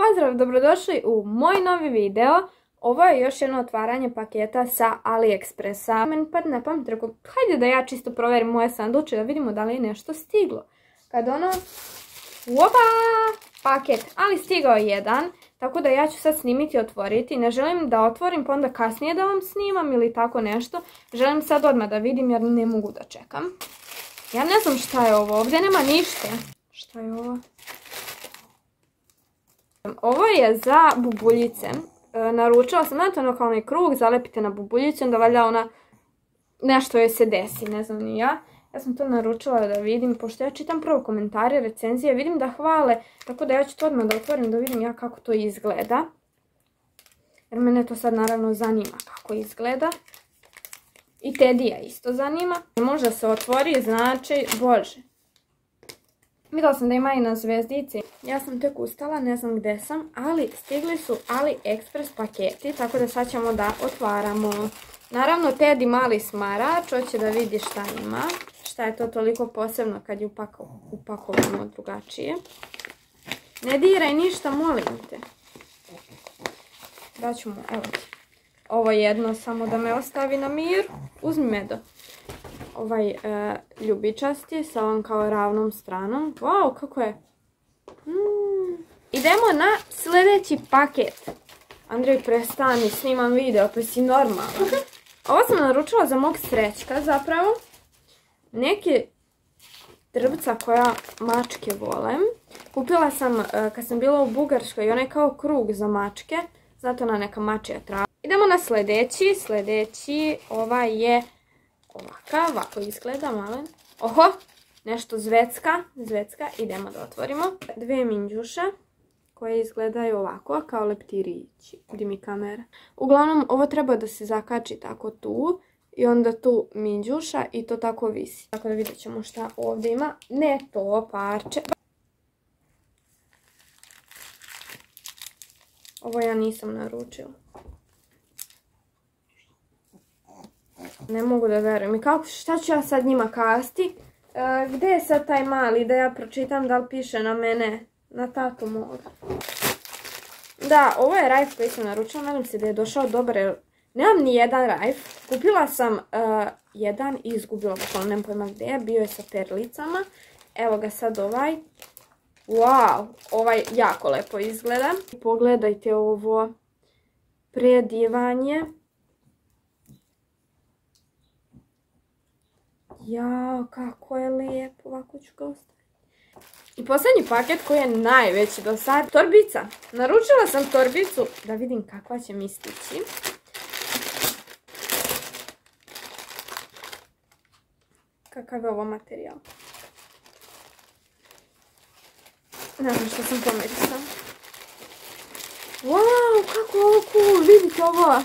Pozdrav, dobrodošli u moj novi video. Ovo je još jedno otvaranje paketa sa AliExpressa. Meni pad na pamet, rekao, hajde da ja čisto proverim moje sanduče da vidimo da li je nešto stiglo. Kad ono, opa, paket, ali stigao je jedan. Tako da ja ću sad snimiti i otvoriti. Ne želim da otvorim pa onda kasnije da vam snimam ili tako nešto. Želim sad odmah da vidim jer ne mogu da čekam. Ja ne znam šta je ovo, ovdje nema ništa. Šta je ovo? Ovo je za bubuljice. E, naručila sam, znate ono kao onaj krug, zalepite na bubuljicu, onda valjda ona nešto joj se desi, ne znam ni ja. Ja sam to naručila da vidim, pošto ja čitam prvo komentare, recenzije, vidim da hvale, tako da ja ću to odmah da otvorim da vidim ja kako to izgleda. Jer mene to sad naravno zanima kako izgleda. I Tedija isto zanima. Možda se otvori, znači, bože, Vidjela sam da ima i na zvezdici. Ja sam tek ustala, ne znam gdje sam, ali stigli su AliExpress paketi, tako da sad ćemo da otvaramo. Naravno, Teddy mali smarač, hoće da vidi šta ima. Šta je to toliko posebno kad je upakovano drugačije. Ne diraj ništa, molim te. Daću mu, evo Ovo jedno, samo da me ostavi na mir. Uzmi medo ovaj e, ljubičasti sa ovom kao ravnom stranom. Wow, kako je. Mm. Idemo na sljedeći paket. Andrej, prestani, snimam video, pa si normalno. Ovo sam naručila za mog srećka zapravo. Neke drbca koja mačke volem. Kupila sam e, kad sam bila u Bugarskoj onaj kao krug za mačke. Zato na neka mačija trava. Idemo na sljedeći. Sljedeći ovaj je ovakav, ovako izgleda malen. Oho, nešto zvecka, zvecka, idemo da otvorimo. Dve minđuše koje izgledaju ovako, kao leptirići. Gdje mi kamera? Uglavnom, ovo treba da se zakači tako tu. I onda tu minđuša i to tako visi. Tako da vidjet ćemo šta ovdje ima. Ne to parče. Ovo ja nisam naručila. Ne mogu da verujem. I kako, šta ću ja sad njima kasti? E, gdje je sad taj mali da ja pročitam da li piše na mene? Na tatu moga. Da, ovo je rajf koji sam naručila. Nadam se da je došao dobar. Nemam ni jedan rajf. Kupila sam e, jedan i izgubila ga. Nemam pojma gdje je. Bio je sa perlicama. Evo ga sad ovaj. Wow, ovaj jako lepo izgleda. Pogledajte ovo predivanje. Jao, kako je lijepo, ovako ću ga ostaviti. I posljednji paket koji je najveći do sad, torbica. Naručila sam torbicu da vidim kakva će mi stići. Kakav je ovo materijal. Ne znam što sam pomirisala. Wow, kako ovo cool, vidite ovo.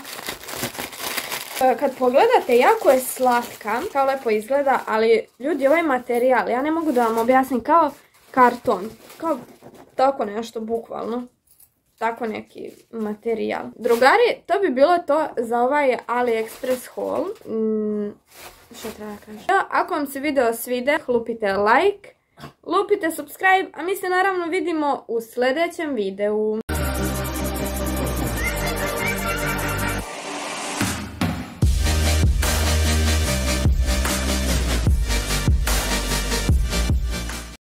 E, kad pogledate, jako je slatka, kao lepo izgleda, ali ljudi, ovaj materijal, ja ne mogu da vam objasnim, kao karton, kao tako nešto, bukvalno. Tako neki materijal. Drugari, to bi bilo to za ovaj AliExpress haul. Mm, što treba kažem? Ako vam se video svide, lupite like, lupite subscribe, a mi se naravno vidimo u sljedećem videu.